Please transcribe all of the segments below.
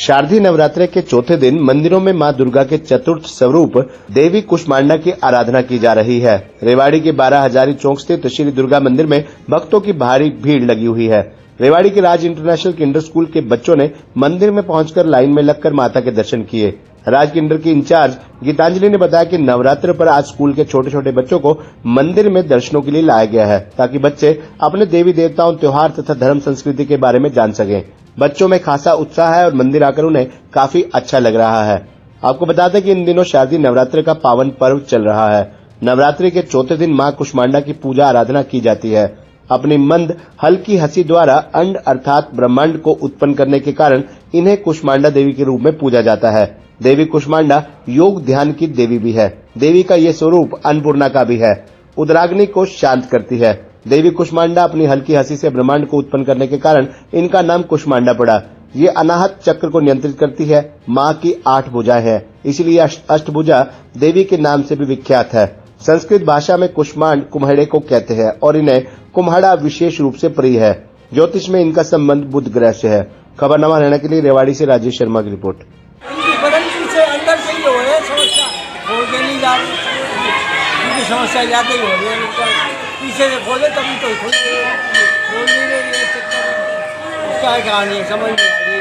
शारदीय नवरात्र के चौथे दिन मंदिरों में माँ दुर्गा के चतुर्थ स्वरूप देवी कुष्मांडा की आराधना की जा रही है। रेवाड़ी के बारह हजारी चौक स्थित श्री दुर्गा मंदिर में भक्तों की भारी भीड़ लगी हुई है। रेवाड़ी के राज इंटरनेशनल किंडर स्कूल के बच्चों ने मंदिर में पहुंचकर लाइन में लगकर माता के दर्शन किए। राज किंडर की इंचार्ज गीतांजलि ने बताया कि नवरात्र पर आज स्कूल के छोटे छोटे बच्चों को मंदिर में दर्शनों के लिए लाया गया है, ताकि बच्चे अपने देवी देवताओं, त्योहार तथा धर्म संस्कृति के बारे में जान सकें। बच्चों में खासा उत्साह है और मंदिर आकर उन्हें काफ़ी अच्छा लग रहा है। आपको बता दें कि इन दिनों शारदीय नवरात्र का पावन पर्व चल रहा है। नवरात्रि के चौथे दिन माँ कुष्मांडा की पूजा आराधना की जाती है। अपनी मंद, हल्की हँसी द्वारा अंड अर्थात ब्रह्मांड को उत्पन्न करने के कारण इन्हें कुष्मांडा देवी के रूप में पूजा जाता है। देवी कुष्मांडा योग ध्यान की देवी भी है। देवी का ये स्वरूप अन्नपूर्णा का भी है। उदराग्नि को शांत करती है। देवी कुष्मांडा अपनी हल्की हँसी से ब्रह्मांड को उत्पन्न करने के कारण इनका नाम कुष्मांडा पड़ा। ये अनाहत चक्र को नियंत्रित करती है, माँ की आठ भुजाएँ हैं। इसलिए अष्टभुजा देवी के नाम से भी विख्यात है। संस्कृत भाषा में कुष्मांड कुम्हड़े को कहते हैं और इन्हें कुम्हड़ा विशेष रूप से प्रिय है। ज्योतिष में इनका संबंध बुद्ध ग्रह से है खबरनामा रहने के लिए रेवाड़ी से राजेश शर्मा की रिपोर्ट। समस्या। पीछे से खोले तभी तो खोल खोल नहीं रही है? क्या कहानी? है समझ नहीं आ रही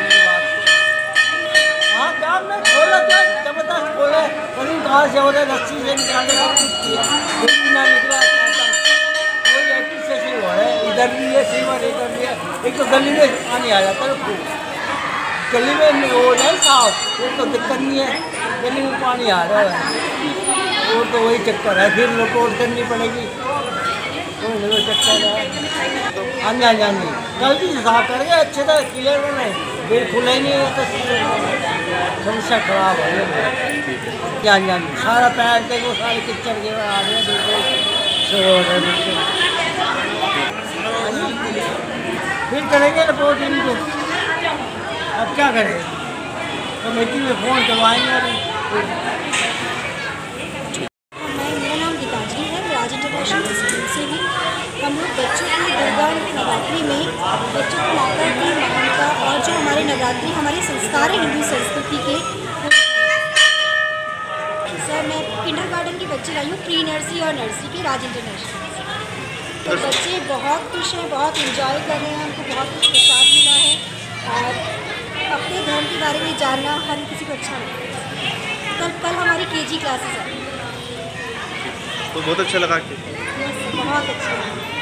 हाँ में ज़बरदस्त कहीं से हो रस्सी से निकाले कोई ना निकला इधर भी है इधर भी है। एक तो गली में पानी आ जाता है गली में हो जाए साफ़। वो तो दिक्कत नहीं है। गली में पानी आ रहा है। और तो वही चक्कर है। फिर रिपोर्ट करनी पड़ेगी। जी हाँ जी कल भी साफ़ करके अच्छे से क्लियर बनाए फिर खुले नहीं है तो समस्या खराब हो। गई हाँ जी हाँ जी सारा पैर देखो सारे किचड़ के आ हैं बिल्कुल फिर करेंगे रिपोर्ट इनको अब क्या करें कमेटी में फ़ोन करवाएँगे हम लोग बच्चों की दुर्गा नवरात्रि में बच्चों को माता की महानता और जो हमारे नवरात्रि हमारे संस्कार है हिंदू संस्कृति के सर मैं किंडर गार्डन की बच्चे लाई हूँ प्री नर्सरी और नर्सरी के राज इंटरनेशनल तो बच्चे बहुत खुश हैं बहुत इंजॉय कर रहे हैं उनको बहुत कुछ प्रसाद मिला है और अपने धर्म के बारे में जानना हर किसी को अच्छा लगता है। कल कल हमारी के जी क्लासेस है। तो बहुत अच्छा लगा कि बहुत अच्छा लगा।